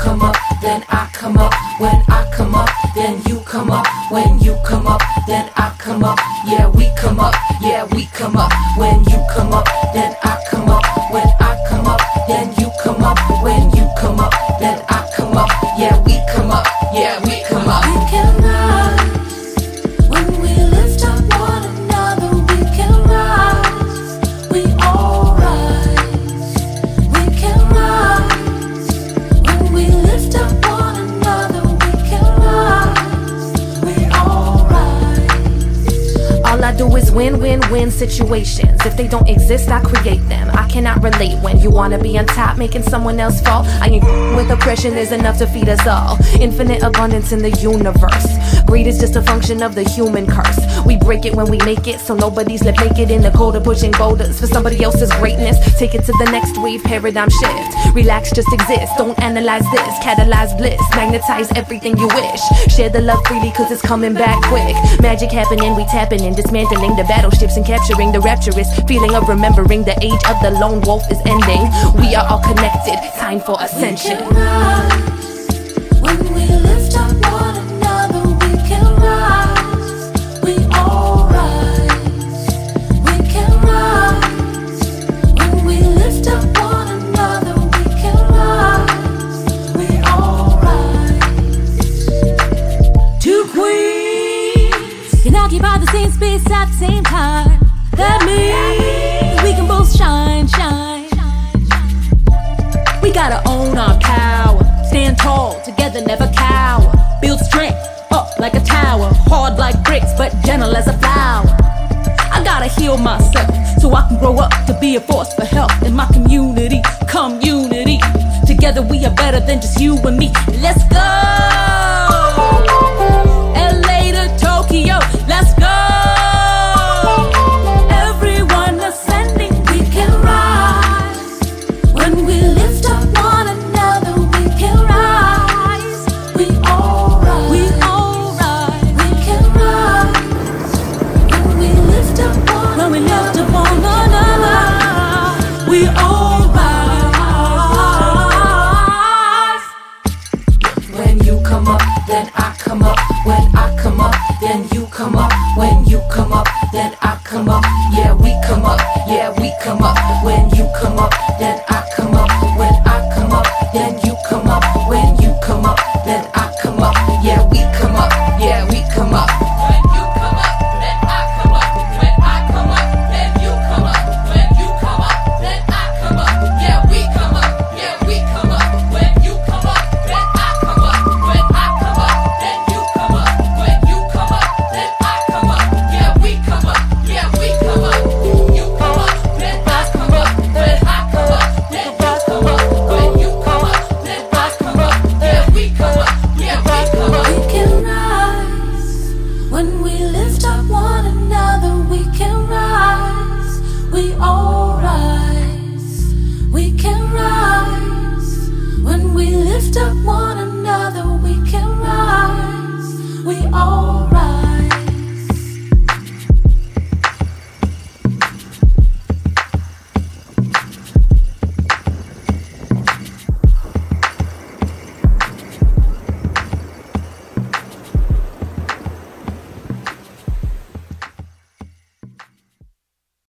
come up, then I come up. When I come up, then you come up. When you come up, then I come up. Yeah, we come up. Yeah, we come up. When you come up, then I come up. When I do is win, win, win situations. If they don't exist, I create them. I cannot relate when you wanna be on top, making someone else fall. I ain't with oppression, there's enough to feed us all. Infinite abundance in the universe. Greed is just a function of the human curse. We break it when we make it, so nobody's left naked in the cold of pushing boulders for somebody else's greatness. Take it to the next wave, paradigm shift. Relax, just exist. Don't analyze this, catalyze bliss. Magnetize everything you wish. Share the love freely, cause it's coming back quick. Magic happening, we tapping in, dismantling the battleships and capturing the rapturous feeling of remembering the age of the lone wolf is ending. We are all connected, time for ascension. We when we space at the same time. That means we can both shine, shine. We gotta own our power. Stand tall, together never cower. Build strength up like a tower. Hard like bricks, but gentle as a flower. I gotta heal myself so I can grow up to be a force for health in my community. Community. Together we are better than just you and me. Let's go! Up, then I come up. When I come up, then you come up. When you come up, then I come up. Yeah, we come up. Yeah, we come up. When you come up, then I come up.